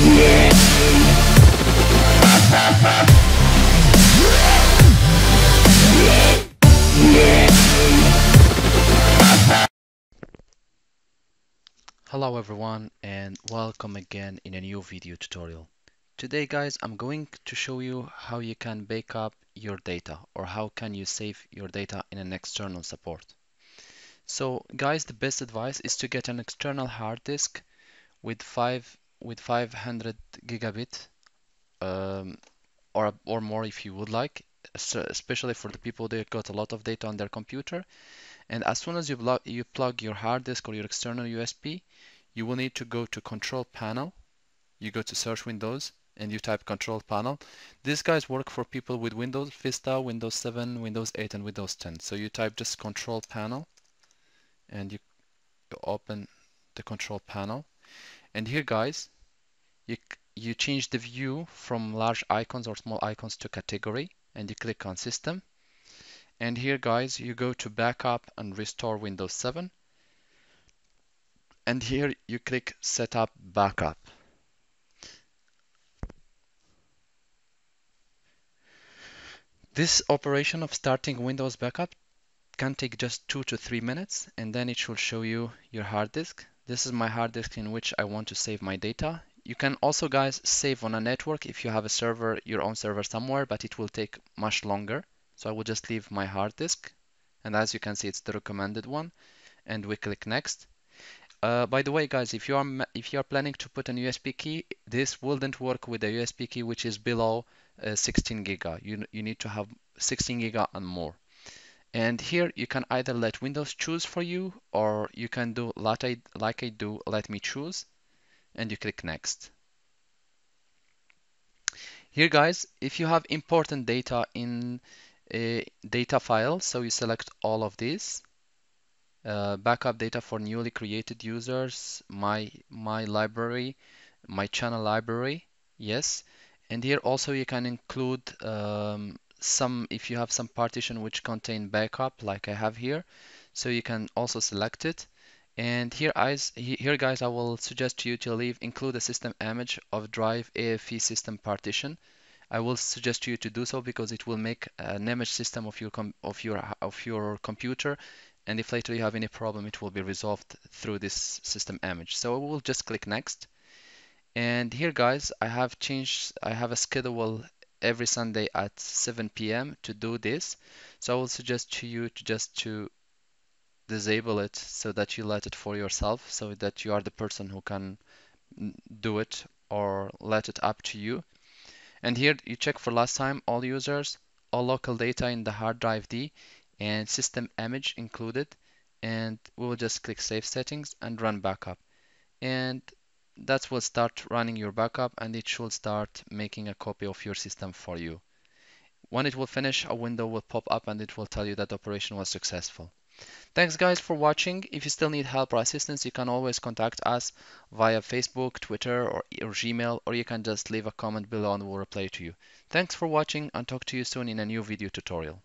Hello everyone and welcome again in a new video tutorial. Today guys I'm going to show you how you can backup your data or how can you save your data in an external support. So guys the best advice is to get an external hard disk with 5 with 500 gigabit um, or, or more if you would like especially for the people that got a lot of data on their computer. And as soon as you, you plug your hard disk or your external USB you will need to go to control panel. You go to search windows and you type control panel. These guys work for people with Windows Vista Windows 7 Windows 8 and Windows 10 so you type just control panel and you open the control panel and here guys you you change the view from large icons or small icons to category and you click on system. And here guys you go to backup and restore Windows 7 and here you click setup backup. This operation of starting Windows backup can take just two to three minutes and then it should show you your hard disk this is my hard disk in which I want to save my data. You can also guys save on a network if you have a server your own server somewhere but it will take much longer. So I will just leave my hard disk and as you can see it's the recommended one and we click next. Uh, by the way guys if you are if you are planning to put an USB key this wouldn't work with a USB key which is below uh, 16 giga. You, you need to have 16 giga and more and here you can either let Windows choose for you or you can do like I, like I do let me choose and you click next here guys if you have important data in a data file. So you select all of these. Uh, backup data for newly created users, my, my library, my channel library, yes. And here also you can include um, some, if you have some partition which contain backup like I have here. So you can also select it. And here, guys, here guys, I will suggest to you to leave include a system image of drive EFI system partition. I will suggest to you to do so because it will make an image system of your of your of your computer and if later you have any problem it will be resolved through this system image so we'll just click next and here guys I have changed I have a schedule every Sunday at 7 p.m. to do this so I will suggest to you to just to disable it so that you let it for yourself so that you are the person who can do it or let it up to you and here you check for last time all users, all local data in the hard drive D and system image included. And we will just click save settings and run backup. And that will start running your backup and it should start making a copy of your system for you. When it will finish, a window will pop up and it will tell you that operation was successful. Thanks guys for watching. If you still need help or assistance, you can always contact us via Facebook, Twitter, or, or Gmail, or you can just leave a comment below and we'll reply to you. Thanks for watching and talk to you soon in a new video tutorial.